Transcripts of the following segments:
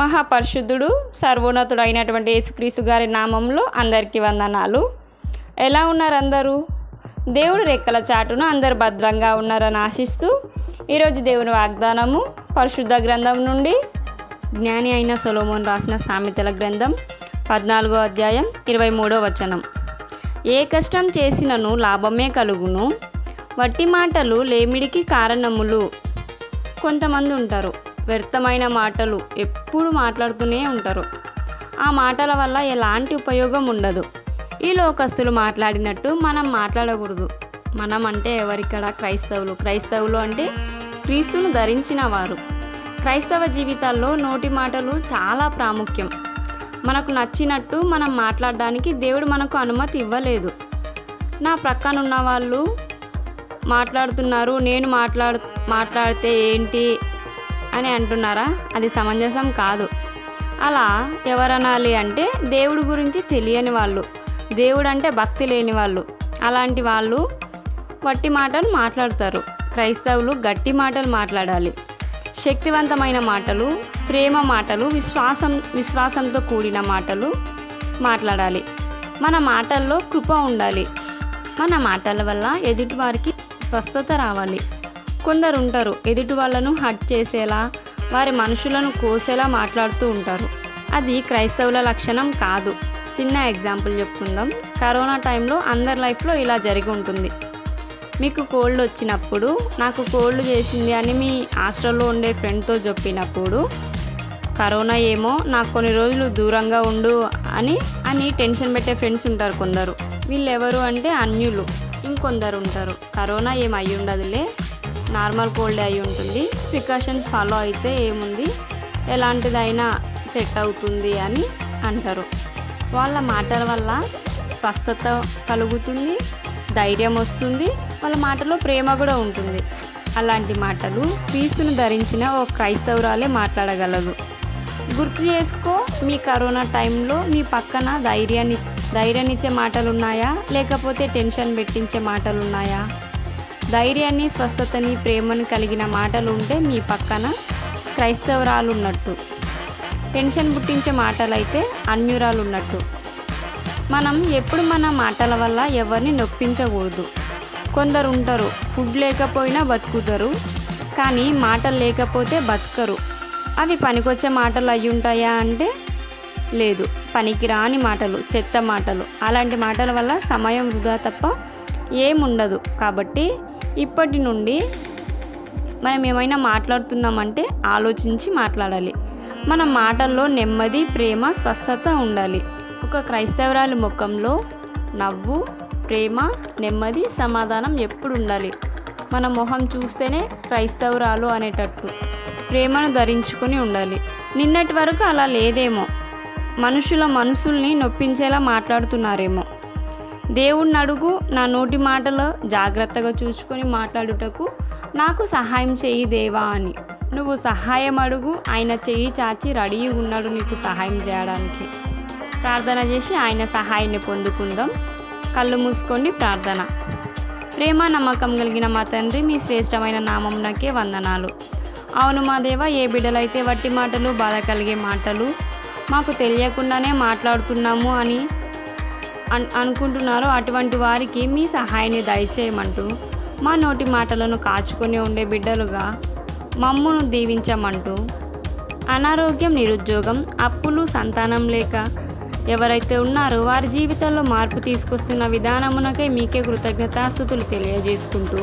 మహాపరిశుద్ధుడు సర్వోన్నతుడు అయినటువంటి యేసుక్రీస్తు గారి నామంలో అందరికీ వందనాలు. ఎలా ఉన్నారు అందరూ దేవుడు రెక్కల చాటును అందరు భద్రంగా ఉన్నారని ఆశిస్తూ ఈరోజు దేవుని వాగ్దానము పరిశుద్ధ గ్రంథం నుండి జ్ఞాని అయిన సొలోమోన్ రాసిన సామెతల గ్రంథం పద్నాలుగో అధ్యాయం ఇరవై మూడో వచనం. ఏ కష్టం చేసినను లాభమే కలుగును వట్టి మాటలు లేమిడికి కారణములు కొంతమంది ఉంటారు. వ్యర్థమైన మాటలు ఎప్పుడు మాట్లాడుతూనే ఉంటారు. ఆ మాటల వల్ల ఎలాంటి ఉపయోగం ఉండదు. ఈ లోకస్తులు మాట్లాడినట్టు మనం మాట్లాడకూడదు. మనం అంటే ఎవరిక్కడ క్రైస్తవులు. క్రైస్తవులు అంటే క్రీస్తును ధరించిన వారు. క్రైస్తవ జీవితాల్లో నోటి మాటలు చాలా ప్రాముఖ్యం. మనకు నచ్చినట్టు మనం మాట్లాడడానికి దేవుడు మనకు అనుమతి ఇవ్వలేదు. నా ప్రక్కనున్న వాళ్ళు మాట్లాడుతున్నారు. నేను మాట్లాడు మాట్లాడితే ఏంటి? అని అంటున్నారా? అది సమంజసం కాదు. అలా ఎవరనాలి అంటే దేవుడి గురించి తెలియని వాళ్ళు. దేవుడు అంటే భక్తి లేని వాళ్ళు. అలాంటి వాళ్ళు వట్టి మాటలు మాట్లాడతారు. క్రైస్తవులు గట్టి మాటలు మాట్లాడాలి. శక్తివంతమైన మాటలు ప్రేమ మాటలు విశ్వాసం విశ్వాసంతో కూడిన మాటలు మాట్లాడాలి. మన మాటల్లో కృప ఉండాలి. మన మాటల వల్ల ఎదుటివారికి స్వస్థత రావాలి. కొందరు ఉంటారు ఎదుటి వాళ్ళను హట్ చేసేలా వారి మనుషులను కోసేలా మాట్లాడుతూ ఉంటారు. అది క్రైస్తవుల లక్షణం కాదు. చిన్న ఎగ్జాంపుల్ చెప్పుకుందాం. కరోనా టైంలో అందరి లైఫ్లో ఇలా జరిగి ఉంటుంది. మీకు కోల్డ్ వచ్చినప్పుడు నాకు కోల్డ్ చేసింది అని మీ హాస్టల్లో ఉండే ఫ్రెండ్తో చెప్పినప్పుడు కరోనా ఏమో నాకు కొన్ని రోజులు దూరంగా ఉండు అని అని టెన్షన్ పెట్టే ఫ్రెండ్స్ ఉంటారు కొందరు. వీళ్ళు ఎవరు అంటే అన్యులు. ఇంకొందరు ఉంటారు కరోనా ఏమయ్యుండదులే ఉండదులే నార్మల్ కోల్డ్ అయి ఉంటుంది. ప్రికాషన్స్ ఫాలో అయితే ఏముంది? ఎలాంటిదైనా సెట్ అవుతుంది అని అంటారు. వాళ్ళ మాటల వల్ల స్వస్థత కలుగుతుంది ధైర్యం వస్తుంది వాళ్ళ మాటలో ప్రేమ కూడా ఉంటుంది. అలాంటి మాటలు క్రీస్తును ధరించిన ఓ క్రైస్తవురాలే మాట్లాడగలదు. గుర్తు చేసుకో మీ కరోనా టైంలో మీ పక్కన ధైర్యాన్ని ధైర్యాన్నిచ్చే మాటలు ఉన్నాయా లేకపోతే టెన్షన్ పెట్టించే మాటలు ఉన్నాయా ధైర్యాన్ని స్వస్థతని ప్రేమని కలిగిన మాటలు ఉంటే మీ పక్కన క్రైస్తవరాలు ఉన్నట్టు టెన్షన్ పుట్టించే మాటలైతే అన్యురాలు ఉన్నట్టు మనం ఎప్పుడు మన మాటల వల్ల ఎవరిని నొప్పించకూడదు. కొందరు ఉంటారు ఫుడ్ లేకపోయినా బతుకుతారు కానీ మాటలు లేకపోతే బతకరు. అవి పనికొచ్చే మాటలు అయి ఉంటాయా అంటే లేదు. పనికిరాని మాటలు చెత్త మాటలు. అలాంటి మాటల వల్ల సమయం వృధా తప్ప ఏముండదు. కాబట్టి ఇప్పటి నుండి మనం ఏమైనా మాట్లాడుతున్నామంటే ఆలోచించి మాట్లాడాలి. మన మాటల్లో నెమ్మది ప్రేమ స్వస్థత ఉండాలి. ఒక క్రైస్తవరాలి ముఖంలో నవ్వు ప్రేమ నెమ్మది సమాధానం ఎప్పుడు ఉండాలి? మన మొహం చూస్తేనే క్రైస్తవురాలు అనేటట్టు ప్రేమను ధరించుకొని ఉండాలి. నిన్నటి వరకు అలా లేదేమో. మనుషుల మనసుల్ని నొప్పించేలా మాట్లాడుతున్నారేమో. దేవుణ్ణి అడుగు నా నోటి మాటలో జాగ్రత్తగా చూసుకొని మాట్లాడుటకు నాకు సహాయం చేయి దేవా అని. నువ్వు సహాయం అడుగు ఆయన చెయ్యి చాచి రెడీ ఉన్నాడు నీకు సహాయం చేయడానికి. ప్రార్థన చేసి ఆయన సహాయాన్ని పొందుకుందాం. కళ్ళు మూసుకోండి ప్రార్థన. ప్రేమ నమ్మకం కలిగిన మా తండ్రి మీ శ్రేష్టమైన నామం నాకే వందనాలు. అవును మా దేవ ఏ బిడ్డలైతే వట్టి మాటలు బాధ కలిగే మాటలు మాకు తెలియకుండానే మాట్లాడుతున్నాము అని అనుకుంటున్నారో అటువంటి వారికి మీ సహాయాన్ని దయచేయమంటూ మా నోటి మాటలను కాచుకొని ఉండే బిడ్డలుగా మమ్మును దీవించమంటూ అనారోగ్యం నిరుద్యోగం అప్పులు సంతానం లేక ఎవరైతే ఉన్నారో వారి జీవితంలో మార్పు తీసుకొస్తున్న విధానమునకై మీకే కృతజ్ఞతాస్థుతులు తెలియజేసుకుంటూ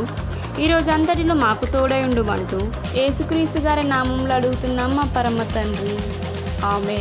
ఈరోజు అంతటిలో మాకు తోడై ఉండుమంటూ యేసుక్రీస్తు గారి నామంలో అడుగుతున్నాం మా పరమ తండ్రి. ఆమె